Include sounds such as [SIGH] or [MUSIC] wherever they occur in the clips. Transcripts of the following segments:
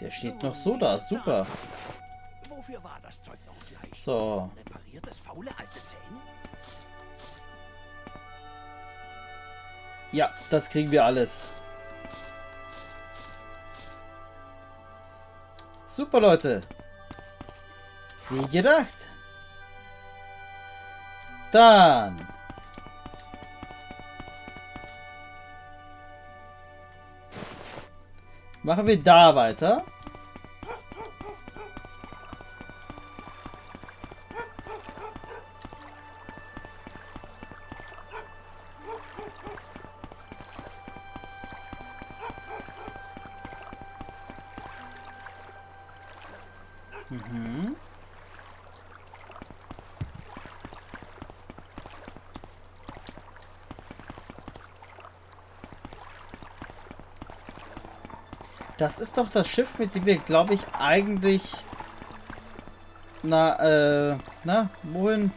Der steht noch so da. Super. Wofür war das Zeug noch gleich? So. Repariert es faule alte Zähne? Ja, das kriegen wir alles. Super, Leute. Wie gedacht. Dann. Machen wir da weiter. Mhm. Das ist doch das Schiff, mit dem wir, glaube ich, eigentlich... Na, äh... Na, wohin?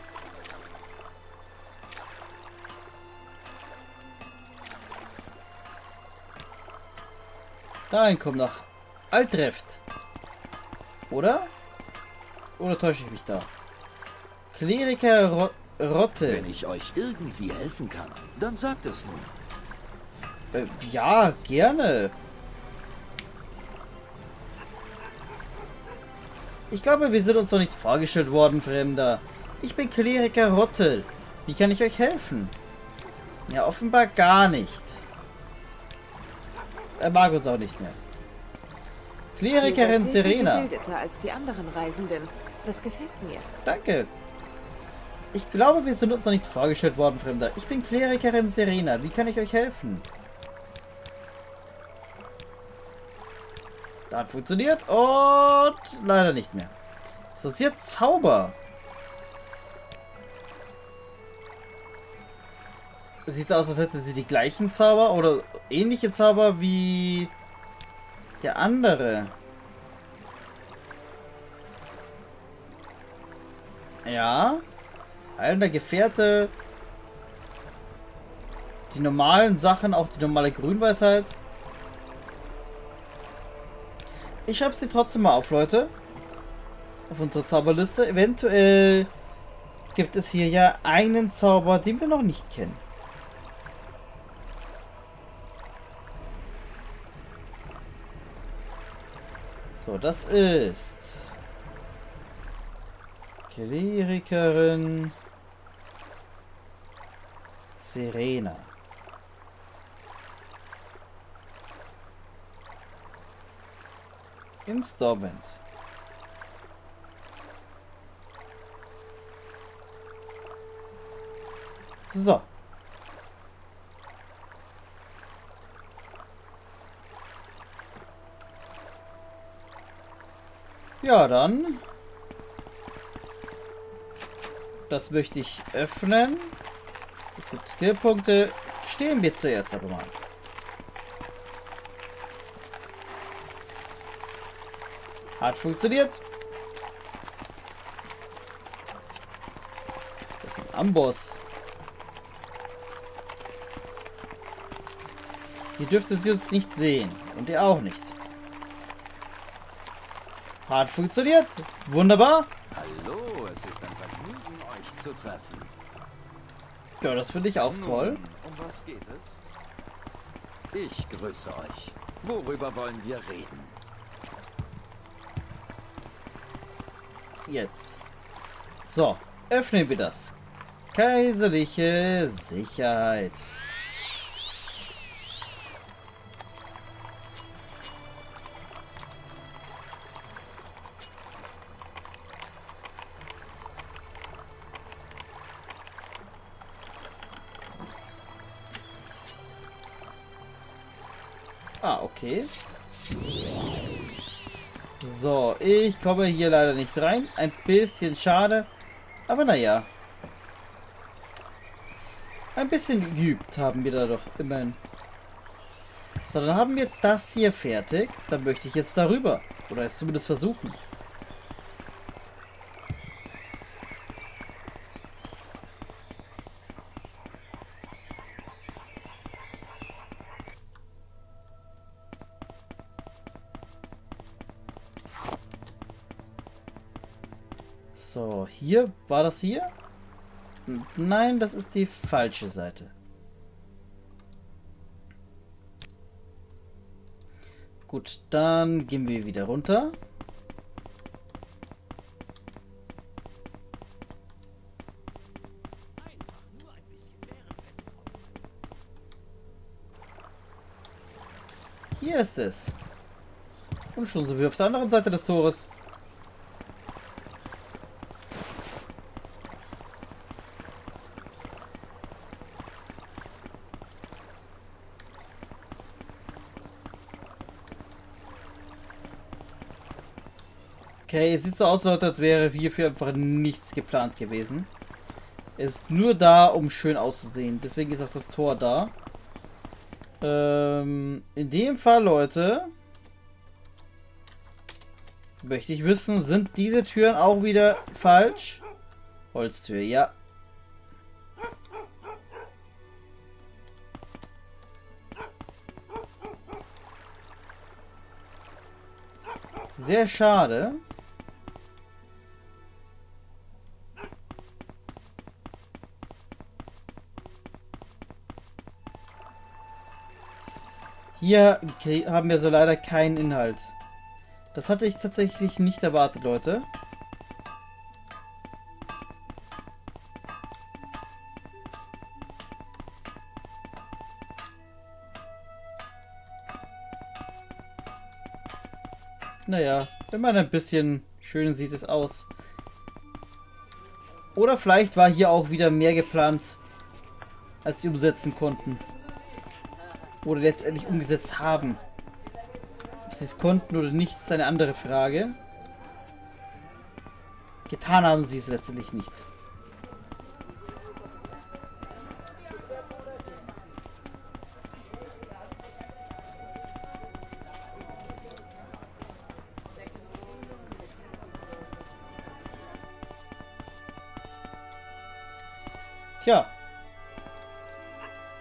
Dahin kommen nach Altreft. Oder? Oder täusche ich mich da? Kleriker Ro Rotte. Wenn ich euch irgendwie helfen kann, dann sagt es nur. Äh, ja, gerne. Ich glaube, wir sind uns noch nicht vorgestellt worden, Fremder. Ich bin Kleriker Rottel. Wie kann ich euch helfen? Ja, offenbar gar nicht. Er mag uns auch nicht mehr. Klerikerin Serena. gebildeter als die anderen Reisenden. Das gefällt mir. Danke. Ich glaube, wir sind uns noch nicht vorgestellt worden, Fremder. Ich bin Klerikerin Serena. Wie kann ich euch helfen? Das hat funktioniert und leider nicht mehr. So, ist jetzt Zauber. Sieht aus, als hätte sie die gleichen Zauber oder ähnliche Zauber wie der andere. Ja. Heilender Gefährte. Die normalen Sachen, auch die normale Grünweisheit. Ich schreibe sie trotzdem mal auf, Leute. Auf unserer Zauberliste. Eventuell gibt es hier ja einen Zauber, den wir noch nicht kennen. So, das ist... Klerikerin Serena. Instrument. So. Ja, dann. Das möchte ich öffnen. Es gibt Skillpunkte. Stehen wir zuerst aber mal. Hat funktioniert. Das ist ein Amboss. Hier dürfte sie uns nicht sehen. Und ihr auch nicht. Hat funktioniert. Wunderbar. Hallo, es ist ein Vergnügen, euch zu treffen. Ja, das finde ich auch toll. Nun, um was geht es? Ich grüße euch. Worüber wollen wir reden? Jetzt. So, öffnen wir das. Kaiserliche Sicherheit. Ah, okay. So, ich komme hier leider nicht rein. Ein bisschen schade. Aber naja. Ein bisschen geübt haben wir da doch immerhin. So, dann haben wir das hier fertig. Dann möchte ich jetzt darüber. Oder es zumindest versuchen. Hier. War das hier? Nein, das ist die falsche Seite. Gut, dann gehen wir wieder runter. Hier ist es. Und schon sind wir auf der anderen Seite des Tores. Okay, es sieht so aus, Leute, als wäre hierfür einfach nichts geplant gewesen. Es ist nur da, um schön auszusehen. Deswegen ist auch das Tor da. Ähm, in dem Fall, Leute, möchte ich wissen, sind diese Türen auch wieder falsch? Holztür, ja. Sehr schade. Hier haben wir so leider keinen Inhalt. Das hatte ich tatsächlich nicht erwartet, Leute. Naja, wenn man ein bisschen schön sieht es aus. Oder vielleicht war hier auch wieder mehr geplant, als sie umsetzen konnten. Oder letztendlich umgesetzt haben. Ob sie es konnten oder nicht, ist eine andere Frage. Getan haben sie es letztendlich nicht. Tja.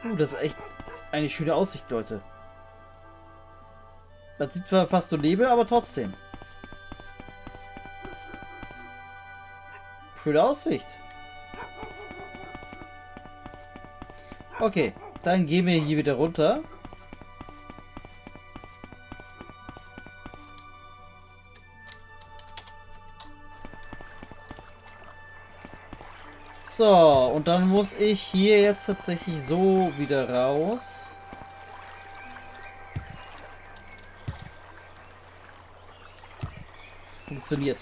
Uh, das ist echt eine schöne Aussicht, Leute. Das sieht zwar fast so Nebel, aber trotzdem. Schöne Aussicht. Okay, dann gehen wir hier wieder runter. So, und dann muss ich hier jetzt tatsächlich so wieder raus. Funktioniert.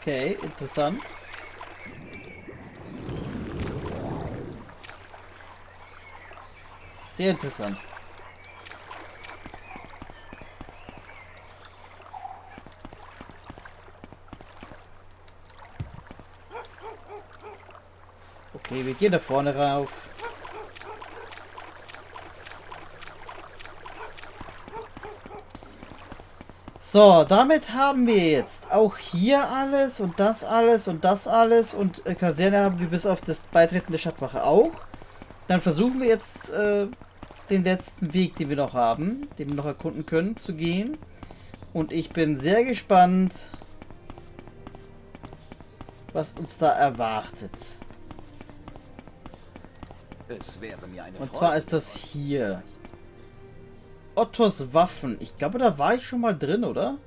Okay, interessant. Sehr interessant. Okay, wir gehen da vorne rauf. So, damit haben wir jetzt auch hier alles und das alles und das alles und äh, Kaserne haben wir bis auf das Beitreten der Stadtwache auch. Dann versuchen wir jetzt äh, den letzten Weg, den wir noch haben, den wir noch erkunden können, zu gehen. Und ich bin sehr gespannt, was uns da erwartet. Und zwar ist das hier. Ottos Waffen. Ich glaube, da war ich schon mal drin, oder?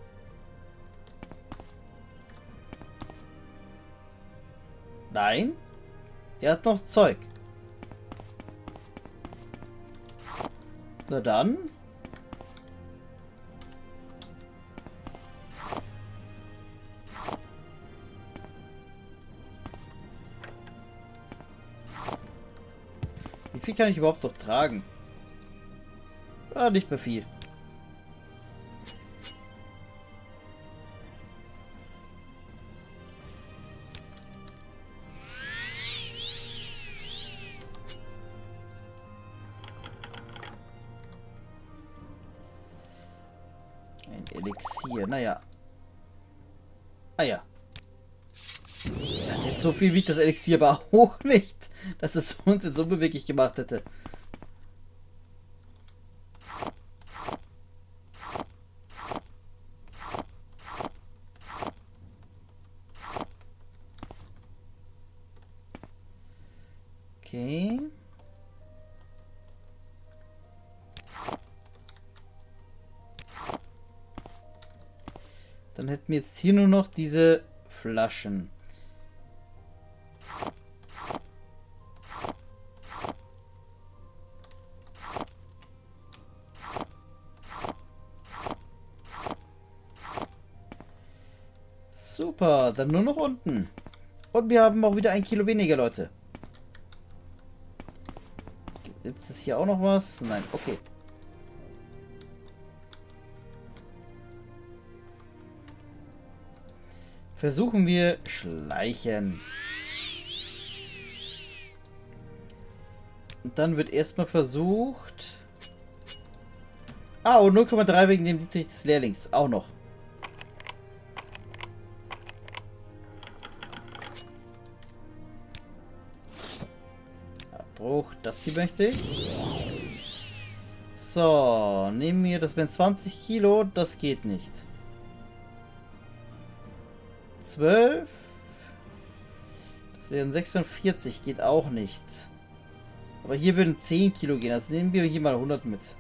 Nein? Der hat noch Zeug. Na dann. Viel kann ich überhaupt noch tragen? Ja, nicht mehr viel. Ein Elixier, naja. Ah ja. Jetzt so viel wiegt das Elixier aber [LAUGHS] auch nicht, dass es uns jetzt unbeweglich gemacht hätte. Okay. Dann hätten wir jetzt hier nur noch diese Flaschen. Dann nur noch unten. Und wir haben auch wieder ein Kilo weniger, Leute. Gibt es hier auch noch was? Nein, okay. Versuchen wir schleichen. Und dann wird erstmal versucht... Ah, und 0,3 wegen dem Dietrich des Lehrlings. Auch noch. Das hier möchte ich. So, nehmen wir das wären 20 Kilo. Das geht nicht. 12. Das wären 46. Geht auch nicht. Aber hier würden 10 Kilo gehen. Also nehmen wir hier mal 100 mit.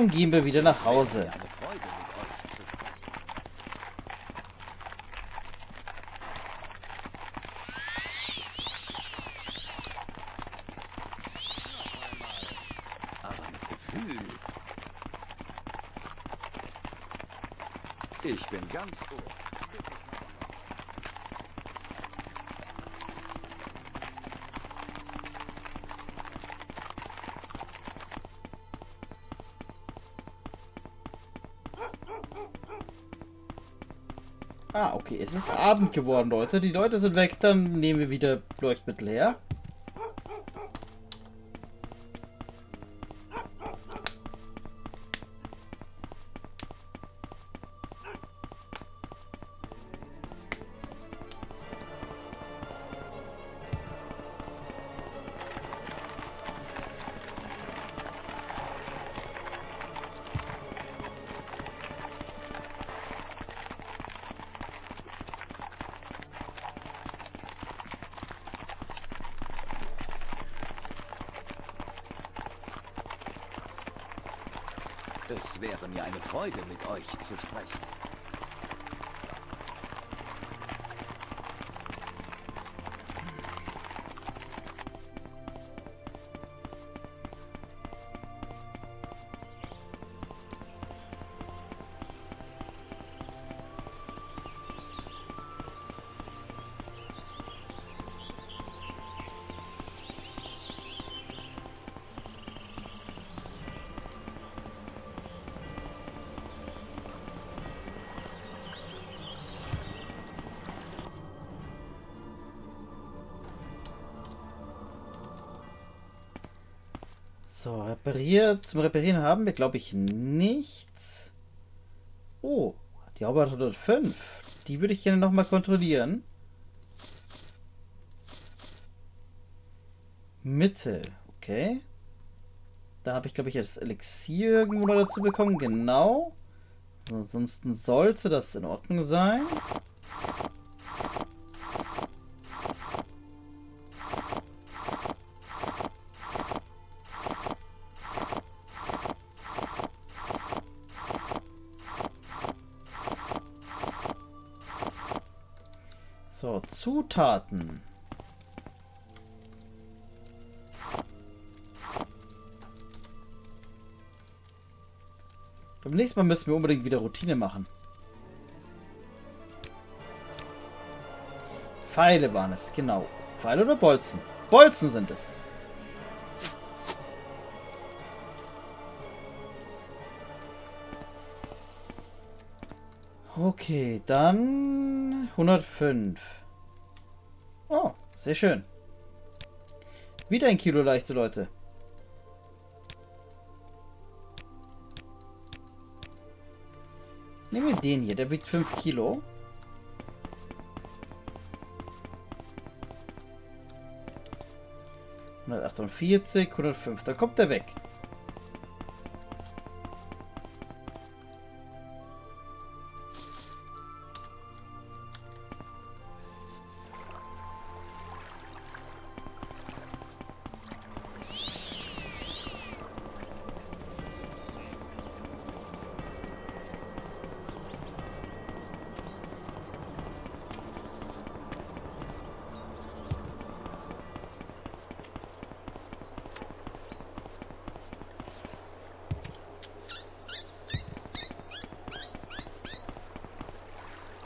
Dann gehen wir wieder nach Hause. Ich bin ganz ohr. Okay. Es ist Abend geworden, Leute. Die Leute sind weg. Dann nehmen wir wieder Leuchtmittel her. Es wäre mir eine Freude, mit euch zu sprechen. So, repariert. Zum Reparieren haben wir, glaube ich, nichts. Oh, die Haube hat 105. Die würde ich gerne nochmal kontrollieren. Mitte, okay. Da habe ich, glaube ich, das Elixier irgendwo noch dazu bekommen. Genau. Ansonsten sollte das in Ordnung sein. Zutaten. Beim nächsten Mal müssen wir unbedingt wieder Routine machen. Pfeile waren es, genau. Pfeile oder Bolzen? Bolzen sind es. Okay, dann 105. Sehr schön. Wieder ein Kilo leichte Leute. Nehmen wir den hier, der wiegt 5 Kilo. Hundertachtundvierzig, 105, da kommt er weg.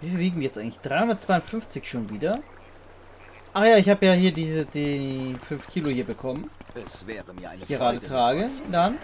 Wie viel wiegen wir jetzt eigentlich? 352 schon wieder. Ah ja, ich habe ja hier diese die 5 Kilo hier bekommen. Es wäre mir eine ich gerade trage in der Hand.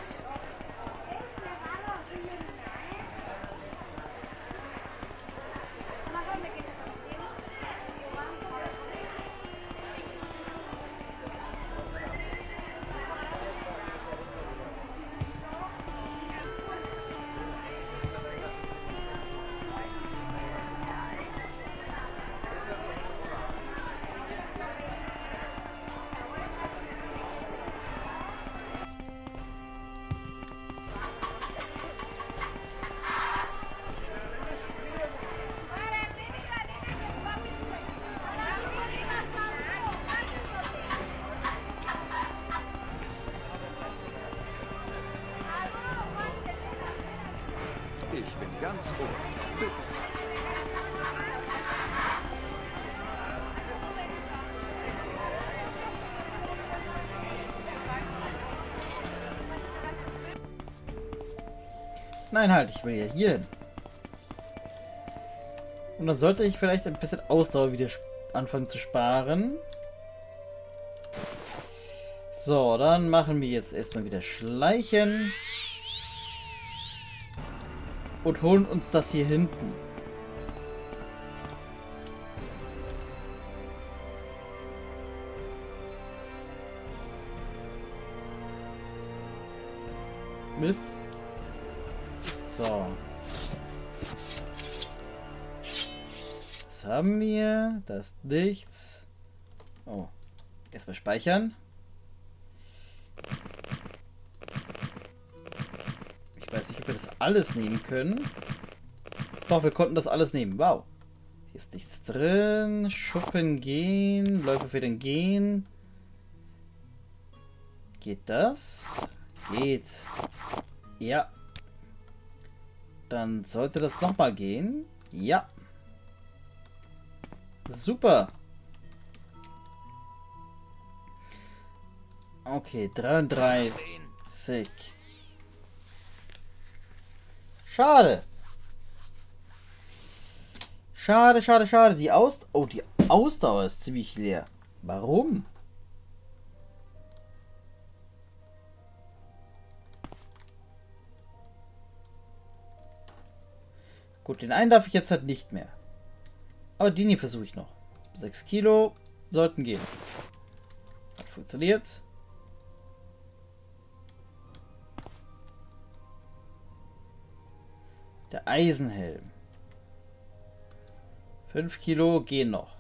Ganz ohr. Bitte. Nein, halt, ich will ja hier hin. Und dann sollte ich vielleicht ein bisschen Ausdauer wieder anfangen zu sparen. So, dann machen wir jetzt erstmal wieder Schleichen. Und holen uns das hier hinten. Mist. So. Was haben wir? Das ist nichts. Oh. Erstmal speichern. Alles nehmen können. Doch, wir konnten das alles nehmen. Wow. Hier ist nichts drin. Schuppen gehen. Läuferfedern gehen. Geht das? Geht. Ja. Dann sollte das nochmal gehen. Ja. Super. Okay, 33. Schade. Schade, schade, schade. Die Aus... Oh, die Ausdauer ist ziemlich leer. Warum? Gut, den einen darf ich jetzt halt nicht mehr. Aber den hier versuche ich noch. 6 Kilo sollten gehen. Hat funktioniert. Eisenhelm. 5 Kilo gehen noch.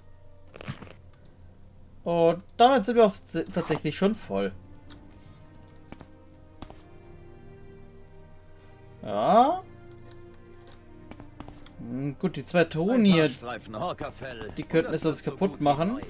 Und damit sind wir auch ts- tatsächlich schon voll. Ja. Hm, Gut, die zwei Ein hier, die könnten es uns kaputt machen.